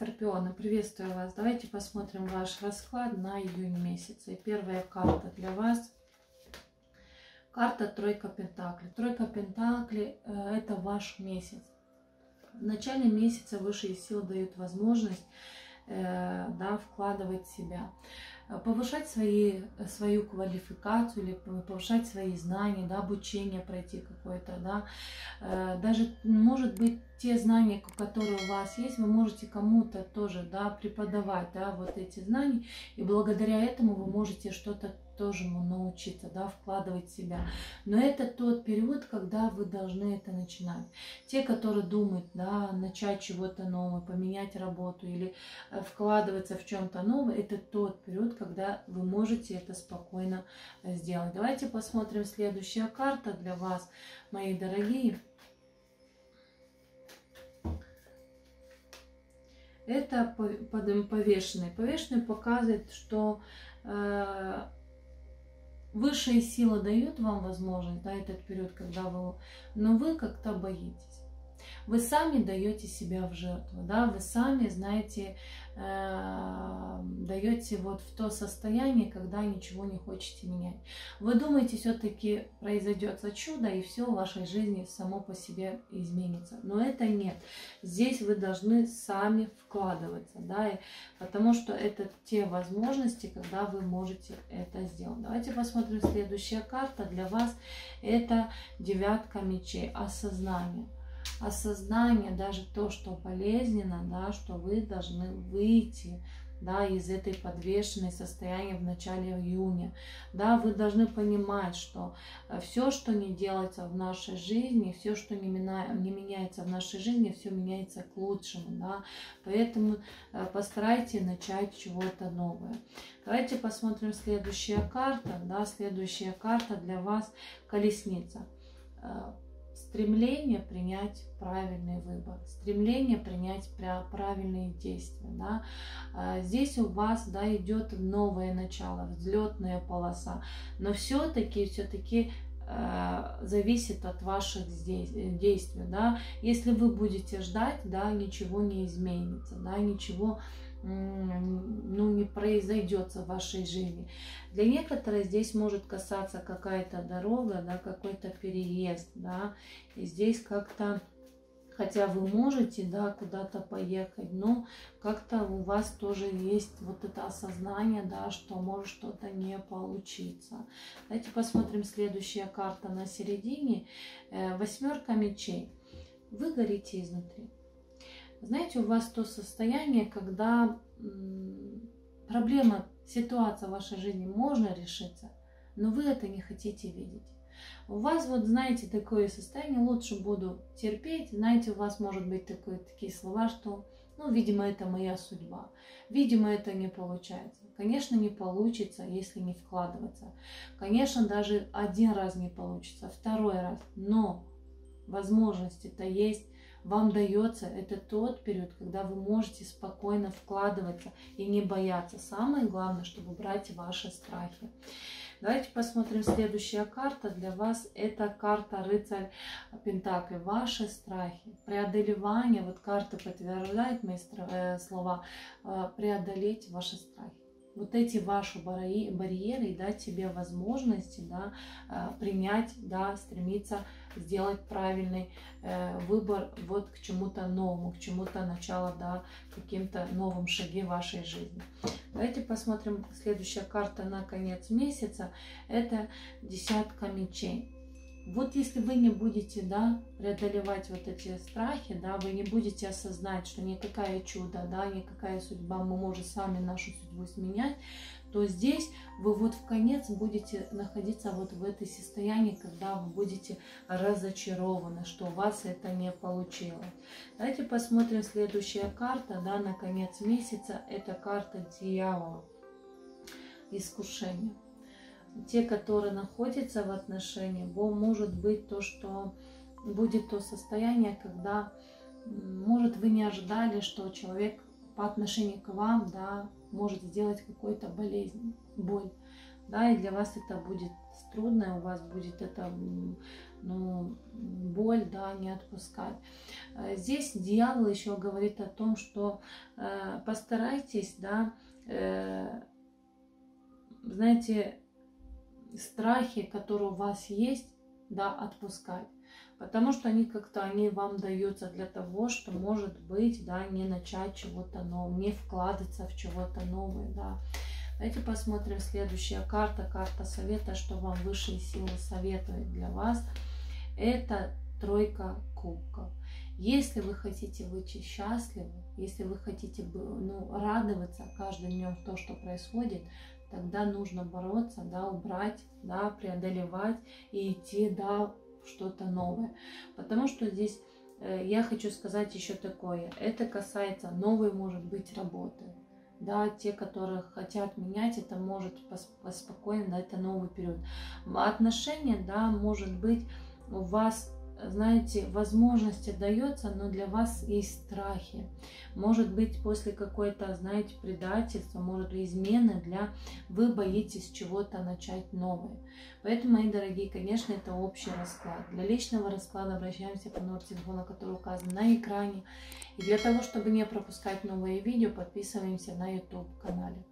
Скорпионы, приветствую вас. Давайте посмотрим ваш расклад на июнь месяц. И первая карта для вас. Карта Тройка Пентаклей. Тройка Пентаклей э, – это ваш месяц. В начале месяца высшие силы дают возможность э, да, вкладывать себя. Э, повышать свои, э, свою квалификацию или повышать свои знания, да, обучение пройти какое-то, да. Э, даже, может быть, те знания, которые у вас есть, вы можете кому-то тоже, да, преподавать, да, вот эти знания, и благодаря этому вы можете что-то тоже научиться, да, вкладывать в себя. Но это тот период, когда вы должны это начинать. Те, которые думают, да, начать чего-то нового, поменять работу или вкладываться в чем-то новое, это тот период, когда вы можете это спокойно э, сделать. Давайте посмотрим следующая карта для вас, мои дорогие. Это повешенный. Повешенный показывает, что э, высшая сила дает вам возможность, да, этот период, когда вы, но вы как-то боитесь. Вы сами даете себя в жертву, да, вы сами, знаете, э, даете вот в то состояние, когда ничего не хотите менять. Вы думаете, все-таки произойдет чудо, и все в вашей жизни само по себе изменится. Но это нет. Здесь вы должны сами вкладываться, да, и, потому что это те возможности, когда вы можете это сделать. Давайте посмотрим следующая карта для вас. Это девятка мечей, осознание осознание, даже то, что болезненно, да, что вы должны выйти да, из этой подвешенной состояния в начале июня. Да, вы должны понимать, что э, все, что не делается в нашей жизни, все, что не, мина, не меняется в нашей жизни, все меняется к лучшему. Да. Поэтому э, постарайтесь начать чего-то новое. Давайте посмотрим следующая карта. Да, следующая карта для вас колесница э, стремление принять правильный выбор, стремление принять правильные действия. Да? А, здесь у вас да, идет новое начало, взлетная полоса, но все-таки, все-таки а, зависит от ваших действий. Да? Если вы будете ждать, да, ничего не изменится, да, ничего ну, не произойдет в вашей жизни. Для некоторых здесь может касаться какая-то дорога, да, какой-то переезд, да, и здесь как-то, хотя вы можете, да, куда-то поехать, но как-то у вас тоже есть вот это осознание, да, что может что-то не получиться. Давайте посмотрим следующая карта на середине. Э, восьмерка мечей. Вы горите изнутри. Знаете, у вас то состояние, когда проблема, ситуация в вашей жизни можно решиться, но вы это не хотите видеть. У вас вот, знаете, такое состояние, лучше буду терпеть. Знаете, у вас может быть такое, такие слова, что, ну, видимо, это моя судьба. Видимо, это не получается. Конечно, не получится, если не вкладываться. Конечно, даже один раз не получится, второй раз. Но возможности-то есть вам дается, это тот период, когда вы можете спокойно вкладываться и не бояться. Самое главное, чтобы брать ваши страхи. Давайте посмотрим следующая карта для вас. Это карта рыцарь Пентакли. Ваши страхи, преодолевание. Вот карта подтверждает мои э, слова. Э, преодолеть ваши страхи вот эти ваши барьеры дать себе возможности да, э, принять, да, стремиться сделать правильный э, выбор вот к чему-то новому, к чему-то начало, да, каким-то новым шаге вашей жизни. Давайте посмотрим следующая карта на конец месяца. Это десятка мечей. Вот если вы не будете, да, преодолевать вот эти страхи, да, вы не будете осознать, что никакая чудо, да, никакая судьба, мы можем сами нашу судьбу сменять, то здесь вы вот в конец будете находиться вот в этой состоянии, когда вы будете разочарованы, что у вас это не получилось. Давайте посмотрим следующая карта, да, на конец месяца. Это карта дьявола, искушение те, которые находятся в отношении, может быть то, что будет то состояние, когда, может, вы не ожидали, что человек по отношению к вам, да, может сделать какую-то болезнь, боль. да, и для вас это будет трудно, у вас будет это, ну, боль, да, не отпускать. Э, здесь дьявол еще говорит о том, что э, постарайтесь, да, э, знаете, страхи, которые у вас есть, да, отпускать. Потому что они как-то, они вам даются для того, что, может быть, да, не начать чего-то нового, не вкладываться в чего-то новое, да. Давайте посмотрим следующая карта, карта совета, что вам высшие силы советуют для вас. Это тройка кубков. Если вы хотите быть счастливы, если вы хотите ну, радоваться каждым днем то, что происходит, тогда нужно бороться, да, убрать, да, преодолевать и идти, да, что-то новое. Потому что здесь э, я хочу сказать еще такое. Это касается новой, может быть, работы. Да, те, которые хотят менять, это может спокойно, да, это новый период. Отношения, да, может быть, у вас знаете, возможности дается, но для вас есть страхи. Может быть, после какой-то, знаете, предательства, может, измены, для вы боитесь чего-то начать новое. Поэтому, мои дорогие, конечно, это общий расклад. Для личного расклада обращаемся по номеру телефона, который указан на экране. И для того, чтобы не пропускать новые видео, подписываемся на YouTube канале.